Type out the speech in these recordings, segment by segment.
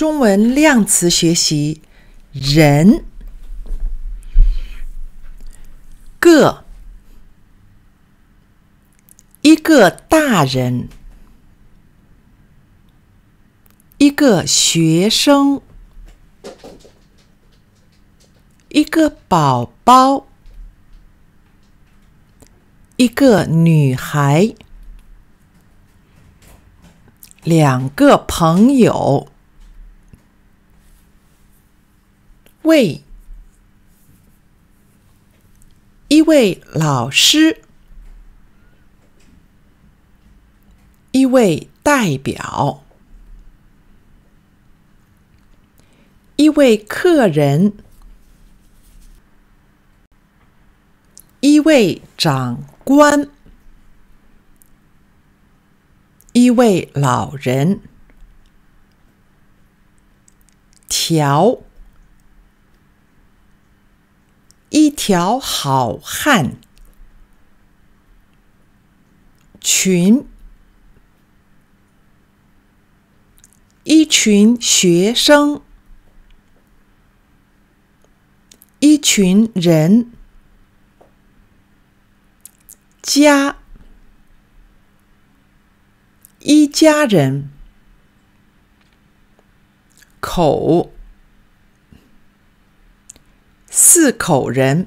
中文量词学习：人、个、一个大人、一个学生、一个宝宝、一个女孩。两个朋友，位一位老师，一位代表，一位客人，一位长官。一位老人，条一条好汉，群。一群学生，一群人，家。一家人，口。四口人，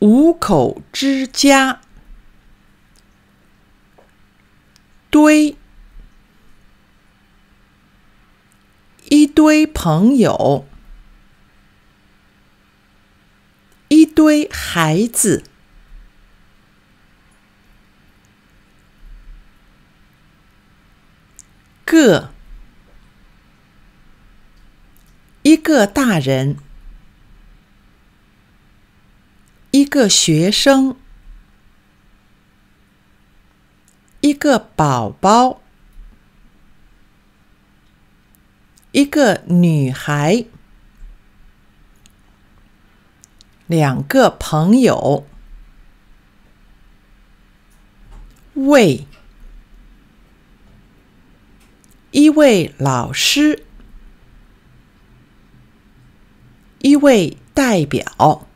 五口之家，堆。一堆朋友，一堆孩子。个一个大人，一个学生，一个宝宝，一个女孩，两个朋友，喂。一位老师，一位代表，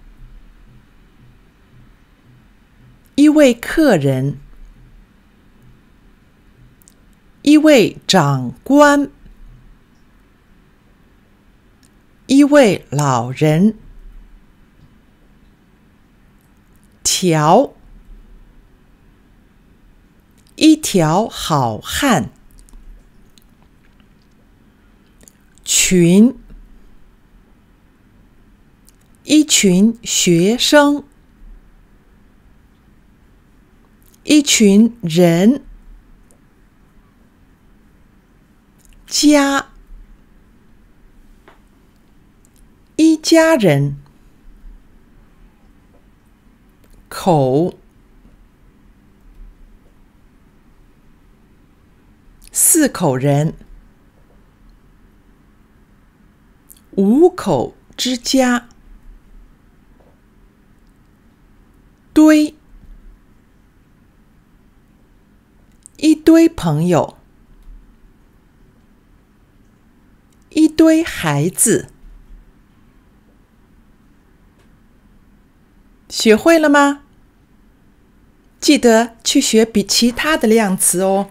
一位客人，一位长官，一位老人，条一条好汉。群，一群学生，一群人，家，一家人，口，四口人。五口之家，堆一堆朋友，一堆孩子，学会了吗？记得去学比其他的量词哦。